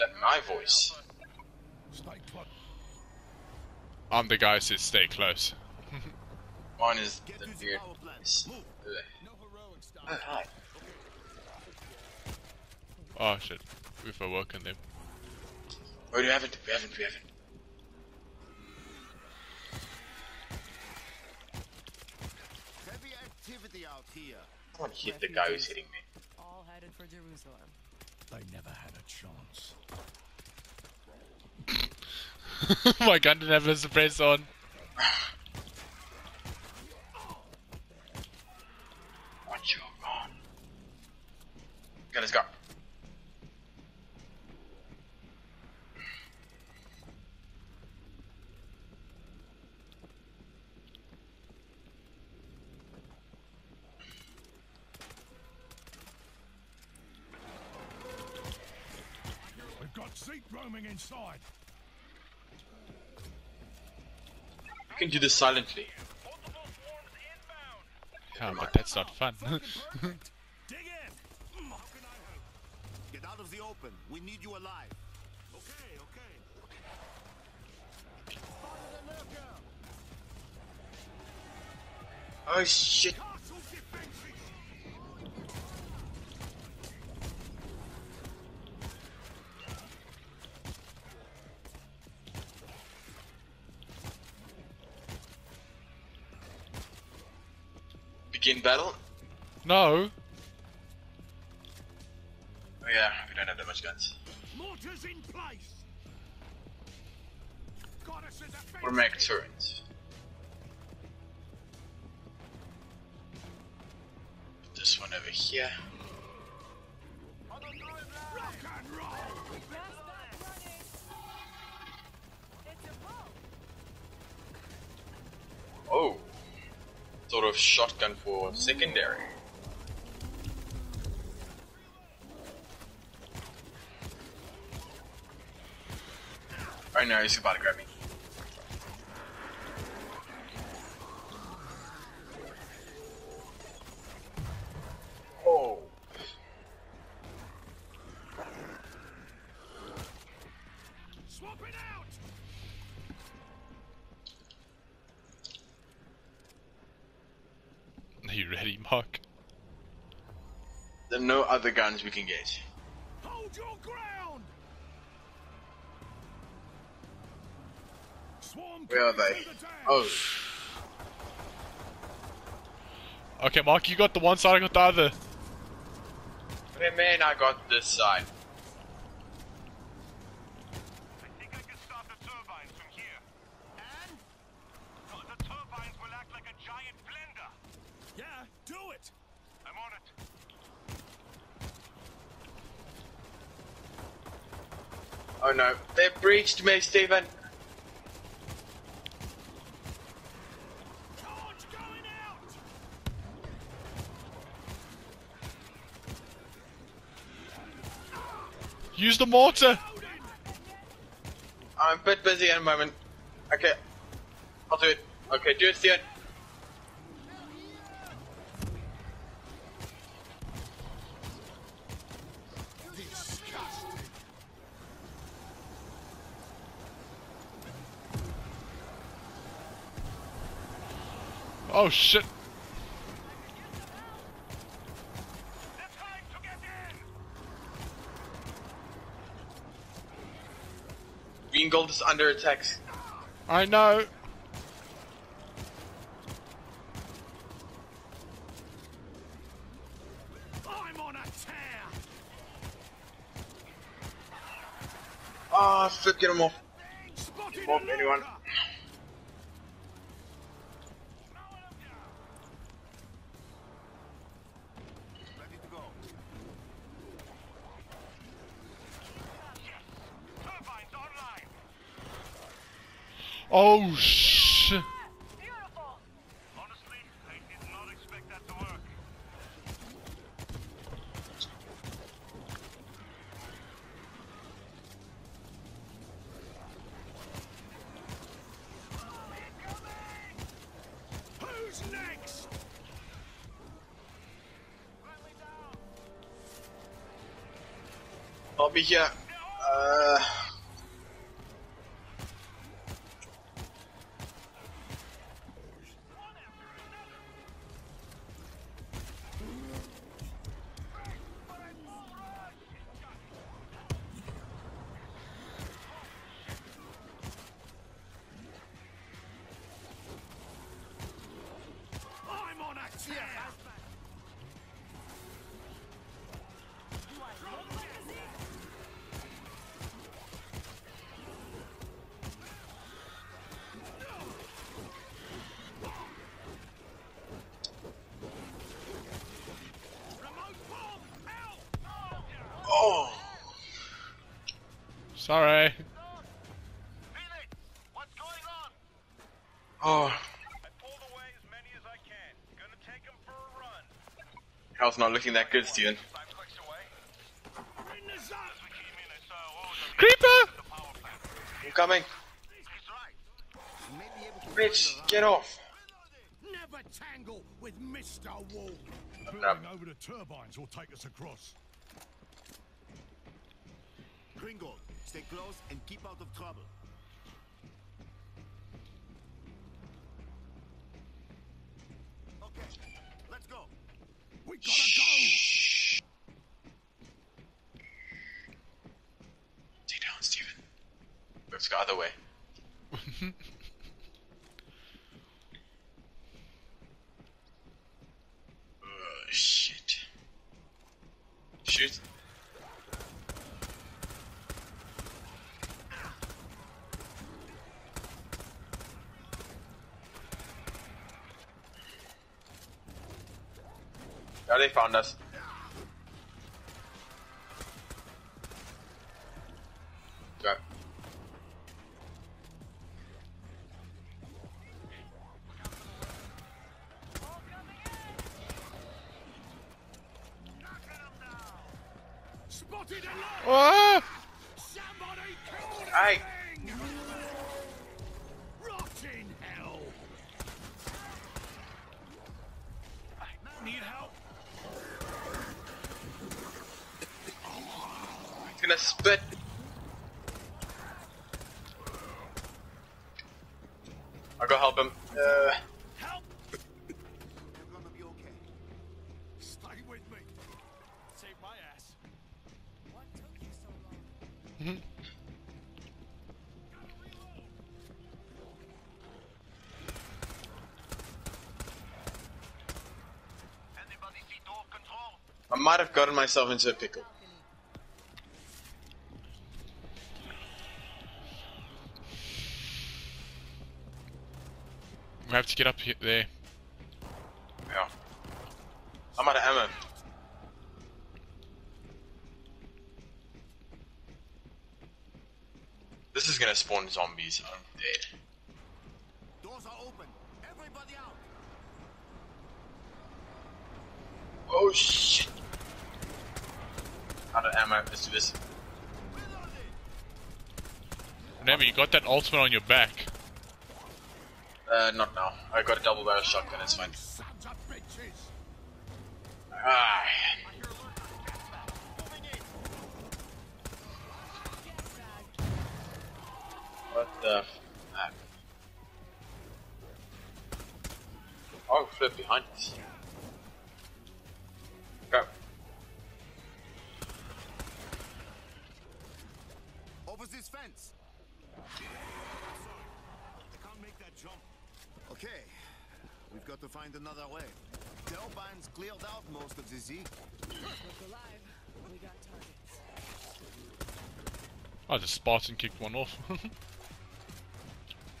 that my voice? I'm the guy who says stay close. Mine is the to beard. power plant. Yes. Move. Ugh. No heroic stuff. Oh, hi. Oh shit, we've awoken them. Oh, we haven't, we haven't, we haven't. Heavy activity out here. I want to hit the guy who's hitting me. All headed for Jerusalem. They never had a chance. My gun didn't have a suppress on. Watch your on. Okay, let's go. We've got Zeke roaming inside. You can do this silently. Yeah, but that's not fun. Dig in. Get out of the open. We need you alive. Okay, okay. Oh shit. Begin battle. no! Oh yeah, we don't have that much guns. Mortars in place. Got us as a Or make turrets. This one over here. Sort of shotgun for secondary. Oh no, he's about to grab me. Oh. Swap it out. Are you ready, There are no other guns we can get. Hold your ground. Swarm Where are they? the. Oh, Okay, Mark, you got the one side, I got the other. hey man, I got this side. I think I can start the turbines from here. And? The turbines will act like a giant blender. Yeah, do it. I'm on it. Oh no, they breached me, Stephen. Charge going out. Use the mortar! I'm a bit busy at the moment. Okay, I'll do it. Okay, do it, Stephen. Oh shit! It's time to get. Green Gold is under attack. I know! I'm on a tear. Ah, flip, get him off. Spotted Mob a anyone. Oh, sh... Honestly, zone. As we came in, I saw orders Creeper! at the power plant. I'm coming. He's right. May be able to Rich, get off. Never tangle with Mr. Wall. Building over the turbines will take us across. Gringo, stay close and keep out of trouble. Okay, let's go. We gotta go. Stay down, Steven. Let's go other way. oh, shit. Shoot. Yeah, they found us. Spotted alive. Ah! Somebody kill the Hey. thing. Rotting hell. Need help? He's gonna spit. I'll go help him. Uh, Help. You're gonna be okay. Stay with me. Save my ass. What took you so long? Anybody see door control? I might have gotten myself into a pickle. To get up here, there. Yeah. I'm out of ammo. This is gonna spawn zombies. I'm dead. Doors are open. Everybody out. Oh shit! Out of ammo. Let's do this. Remember, you got that ultimate on your back. Uh, not now. I got a double barrel shotgun. It's fine. Ah. What the fuck? Oh, flip behind us. Crap. Over this fence. I can't make that jump. Okay, we've got to find another way. Delbine's cleared out most of the Z. Look alive. We got targets. Oh, the Spartan kicked one off.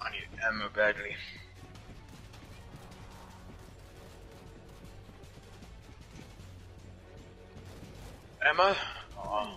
I need ammo badly. Ammo? Oh.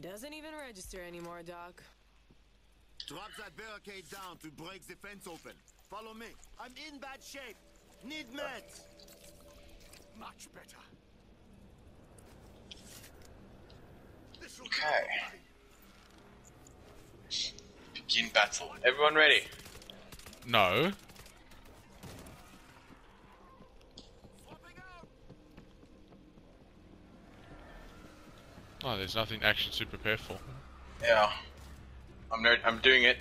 Doesn't even register anymore, Doc. Drop that barricade down to break the fence open. Follow me. I'm in bad shape. Need meds. much better. This'll Okay. Begin battle. Everyone ready? No. Oh, there's nothing action to prepare for. Yeah. I'm. I'm doing it.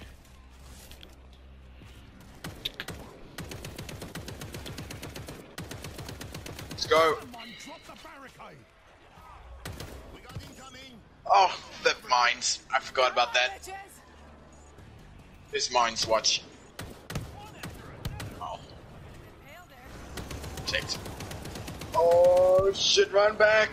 Let's go. Oh, the mines. I forgot about that. This mines. Watch. Oh, checked. Oh shit! Run back.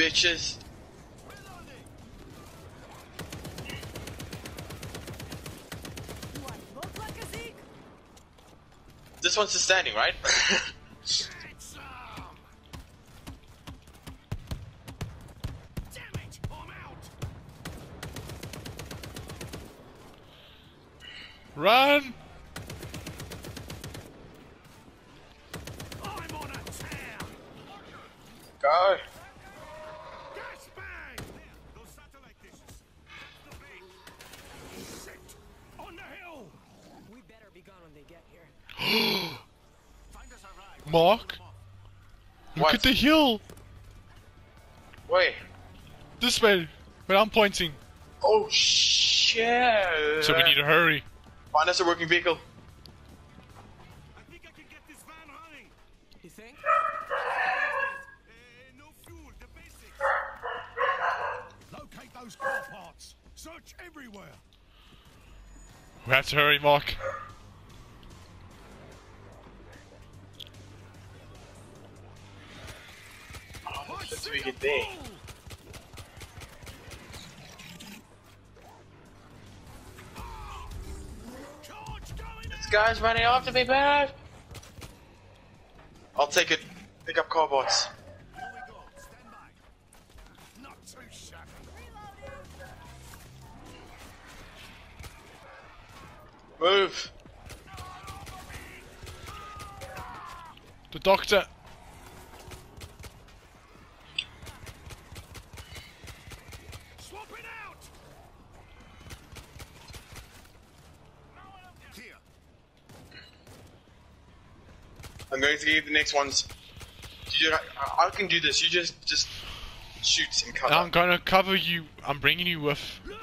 Bitches. Do I look like a Zeke? This one's just standing, right? Get some. Damn it! I'm out. Run! I'm on a tear. go. Mark? Look What? at the hill! Wait. This way! Where I'm pointing. Oh shit. So we need to hurry. find us a working vehicle. I think I can get this van running. You think? Uh, no fuel, the basics. Locate those car parts. Search everywhere. We have to hurry, Mark. How the fuck do we get there? Charge going This guy's running after me, bad. I'll take it. Pick up car bots. Here we go. Stand by. Not too shabby. Move. The doctor. I'm going to get the next ones. You, I, I can do this. You just just shoot and cover. I'm gonna cover you. I'm bringing you with. In the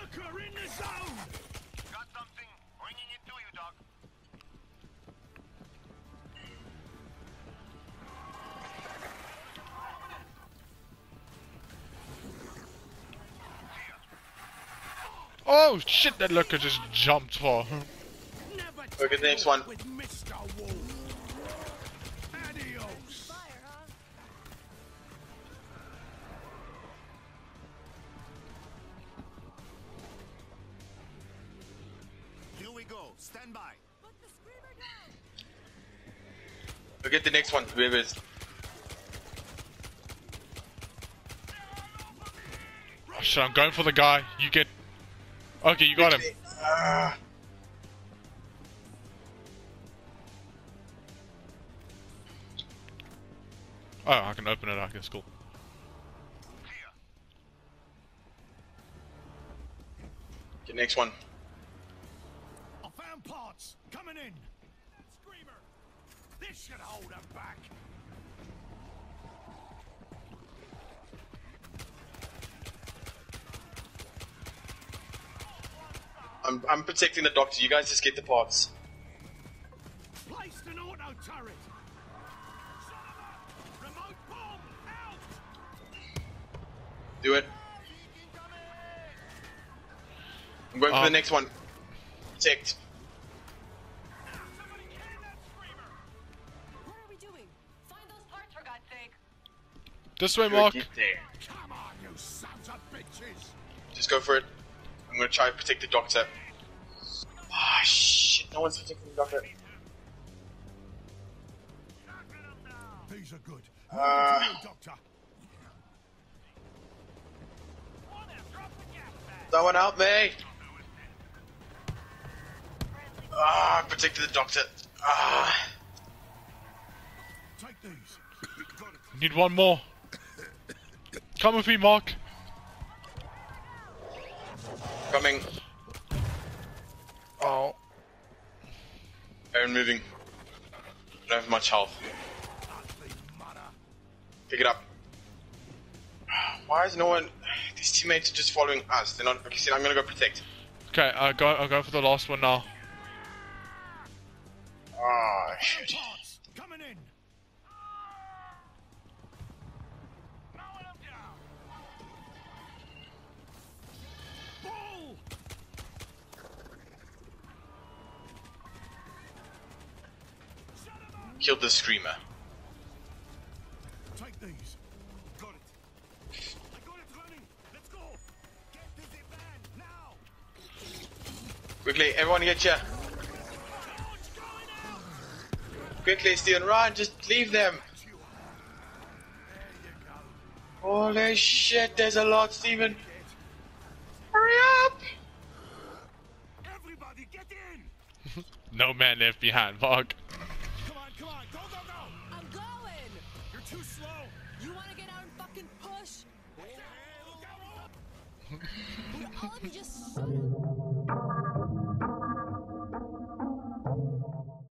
zone. Got something. Bringing it to you, Doc. Oh shit! That lurker just jumped for. Look at the next one. Stand by. Put the screamer down! Look at the next one. Whoever is. Oh, shit! I'm going for the guy. You get. Okay, you got him. Ah. Oh, I can open it. I guess cool. Get next one. This should hold them back. I'm I'm protecting the doctor. You guys just get the parts. Placed an auto turret. Son of a- Remote bomb out. Do it. I'm going for the Um, next one. Protect. This way, Mark. Get there. Come on, you sons of bitches! Just go for it. I'm gonna try and protect the doctor. Ah, shit. No one's protecting the doctor. These are good. Uh, Doctor? Someone help me! Ah, I protected the doctor. Ah. Take these. Need one more. Come with me, Mark. Coming. Oh. Aaron moving. Don't have much health. Pick it up. Why is no one... These teammates are just following us. They're not... Okay, see, I'm gonna go protect. Okay, I go. I'll go for the last one now. Ah, shit. Parts Killed the screamer. Take these. Got it. I got it running. Let's go. Get to the van now. Quickly, everyone get here. Quickly, Steven, run, just leave them. Holy shit, there's a lot, Steven. Hurry up! Everybody, get in. No man left behind, Mark. All you?